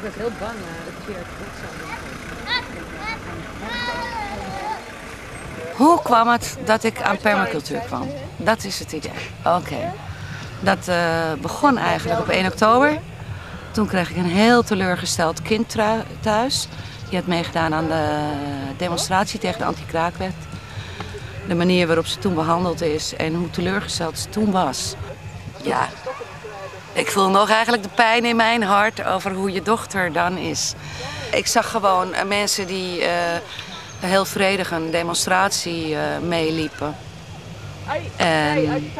Ik was heel bang uh, dat je het goed zou doen. Hoe kwam het dat ik aan permacultuur kwam? Dat is het idee. Oké. Dat uh, begon eigenlijk op 1 oktober. Toen kreeg ik een heel teleurgesteld kind thuis. Die had meegedaan aan de demonstratie tegen de anti-kraakwet. De manier waarop ze toen behandeld is en hoe teleurgesteld ze toen was. Ja, ik voel nog eigenlijk de pijn in mijn hart over hoe je dochter dan is. Ik zag gewoon uh, mensen die uh, heel vredig een demonstratie uh, meeliepen. En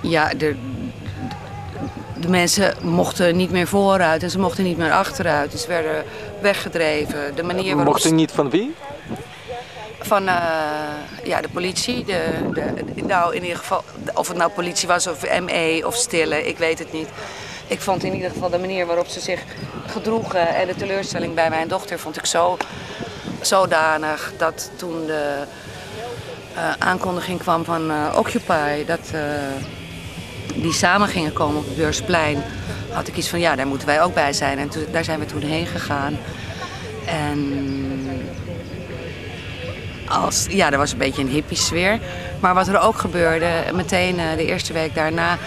ja, de, de mensen mochten niet meer vooruit en ze mochten niet meer achteruit. Dus ze werden weggedreven. De manier waarop mochten niet van wie? Van uh, ja, de politie. De, de, nou, in ieder geval, of het nou politie was of ME of stille, ik weet het niet. Ik vond in ieder geval de manier waarop ze zich gedroegen en de teleurstelling bij mijn dochter vond ik zo zodanig dat toen de uh, aankondiging kwam van uh, Occupy, dat die samen gingen komen op het Beursplein, had ik iets van ja, daar moeten wij ook bij zijn. En toen, daar zijn we toen heen gegaan. En als, ja, er was een beetje een hippie sfeer. Maar wat er ook gebeurde, meteen de eerste week daarna,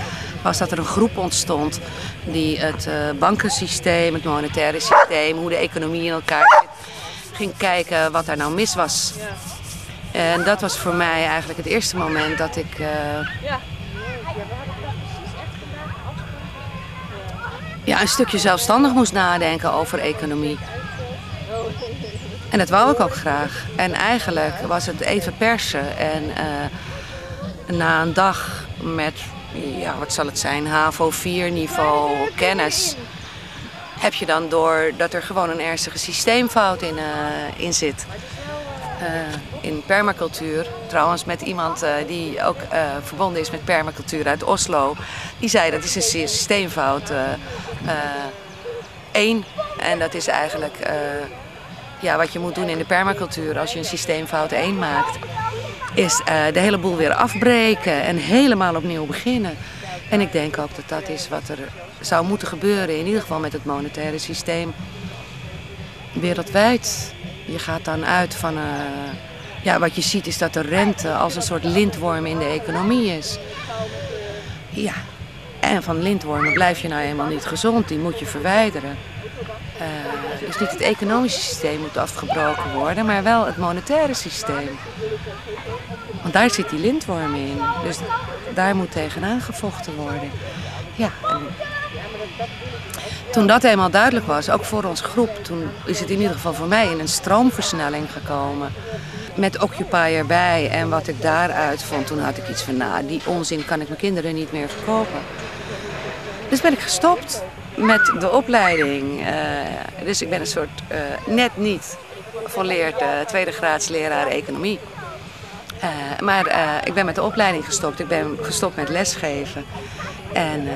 was dat er een groep ontstond die het uh, bankensysteem, het monetaire systeem, hoe de economie in elkaar zit, ging kijken wat daar nou mis was. En dat was voor mij eigenlijk het eerste moment dat ik. Uh, ja, een stukje zelfstandig moest nadenken over economie. En dat wou ik ook graag. En eigenlijk was het even persen. En uh, na een dag met, ja, wat zal het zijn, HAVO 4 niveau kennis, heb je dan door dat er gewoon een ernstige systeemfout in, uh, in zit. Uh, in permacultuur. Trouwens met iemand die ook verbonden is met permacultuur uit Oslo. Die zei dat is een systeemfout één. En dat is eigenlijk ja, wat je moet doen in de permacultuur als je een systeemfout 1 maakt. Is de hele boel weer afbreken en helemaal opnieuw beginnen. En ik denk ook dat dat is wat er zou moeten gebeuren. In ieder geval met het monetaire systeem wereldwijd. Je gaat dan uit van... Uh, ja, wat je ziet is dat de rente als een soort lintworm in de economie is. Ja, en van lintwormen blijf je nou eenmaal niet gezond. Die moet je verwijderen. Uh, dus niet het economische systeem moet afgebroken worden, maar wel het monetaire systeem. Want daar zit die lintworm in. Dus daar moet tegenaan gevochten worden. Ja, en toen dat eenmaal duidelijk was, ook voor onze groep, toen is het in ieder geval voor mij in een stroomversnelling gekomen. Met Occupy erbij en wat ik daaruit vond, toen had ik iets van, nou, die onzin kan ik mijn kinderen niet meer verkopen. Dus ben ik gestopt met de opleiding. Uh, dus ik ben een soort uh, net niet volleerd uh, tweede graads leraar economie. maar ik ben met de opleiding gestopt. Ik ben gestopt met lesgeven. En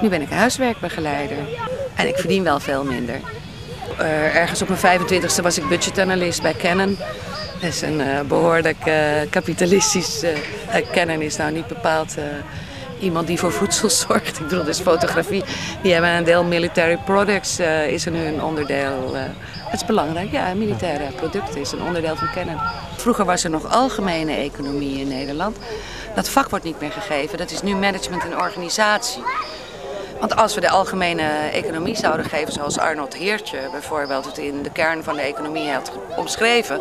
nu ben ik huiswerkbegeleider. En ik verdien wel veel minder. Ergens op mijn 25e was ik budgetanalist bij Canon. Dat is een uh, behoorlijk uh, kapitalistisch... Canon is nou niet bepaald iemand die voor voedsel zorgt. Ik bedoel, dus fotografie. Die hebben een deel military products, is er nu een onderdeel. het is belangrijk, ja, militaire producten is een onderdeel van Canon. Vroeger was er nog algemene economie in Nederland. Dat vak wordt niet meer gegeven. Dat is nu management en organisatie. Want als we de algemene economie zouden geven, zoals Arnold Heertje bijvoorbeeld het in de kern van de economie had omschreven,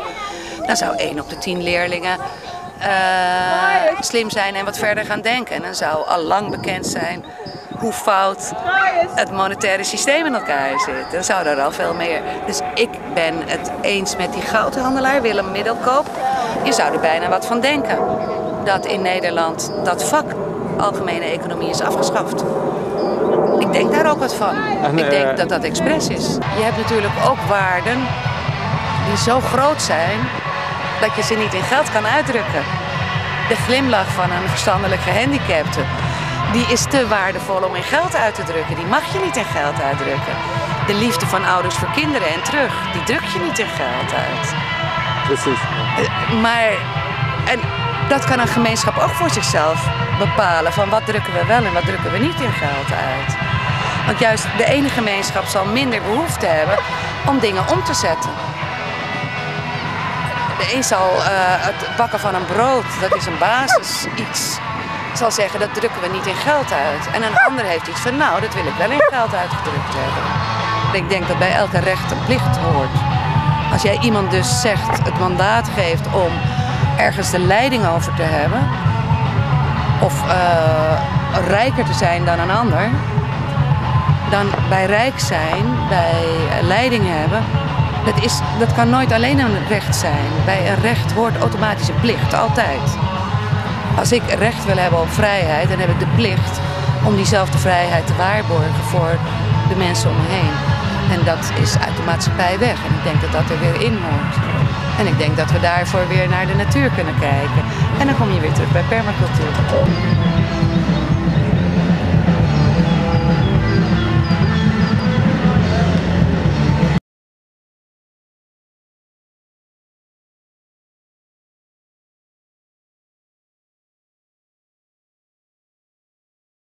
dan zou 1 op de 10 leerlingen uh, slim zijn en wat verder gaan denken. En dan zou al lang bekend zijn hoe fout het monetaire systeem in elkaar zit. Dan zou er al veel meer. Dus ik ben het eens met die goudhandelaar Willem Middelkoop. Je zou er bijna wat van denken dat in Nederland dat vak algemene economie is afgeschaft. Ik denk daar ook wat van. En, ik denk uh... dat dat expres is. Je hebt natuurlijk ook waarden die zo groot zijn dat je ze niet in geld kan uitdrukken. De glimlach van een verstandelijk gehandicapte, die is te waardevol om in geld uit te drukken. Die mag je niet in geld uitdrukken. De liefde van ouders voor kinderen en terug, die druk je niet in geld uit. Precies. Maar, en dat kan een gemeenschap ook voor zichzelf bepalen. Van wat drukken we wel en wat drukken we niet in geld uit. Want juist de ene gemeenschap zal minder behoefte hebben om dingen om te zetten. De een zal uh, het bakken van een brood, dat is een basis iets, zal zeggen dat drukken we niet in geld uit. En een ander heeft iets van nou, dat wil ik wel in geld uitgedrukt hebben. Ik denk dat bij elke recht een plicht hoort. Als jij iemand dus zegt, het mandaat geeft om ergens de leiding over te hebben, of uh, rijker te zijn dan een ander, dan bij rijk zijn, bij leiding hebben, dat, is, dat kan nooit alleen een recht zijn. Bij een recht hoort automatisch een plicht, altijd. Als ik recht wil hebben op vrijheid, dan heb ik de plicht om diezelfde vrijheid te waarborgen voor de mensen om me heen. En dat is uit de maatschappij weg. En ik denk dat dat er weer in hoort. En ik denk dat we daarvoor weer naar de natuur kunnen kijken. En dan kom je weer terug bij permacultuur.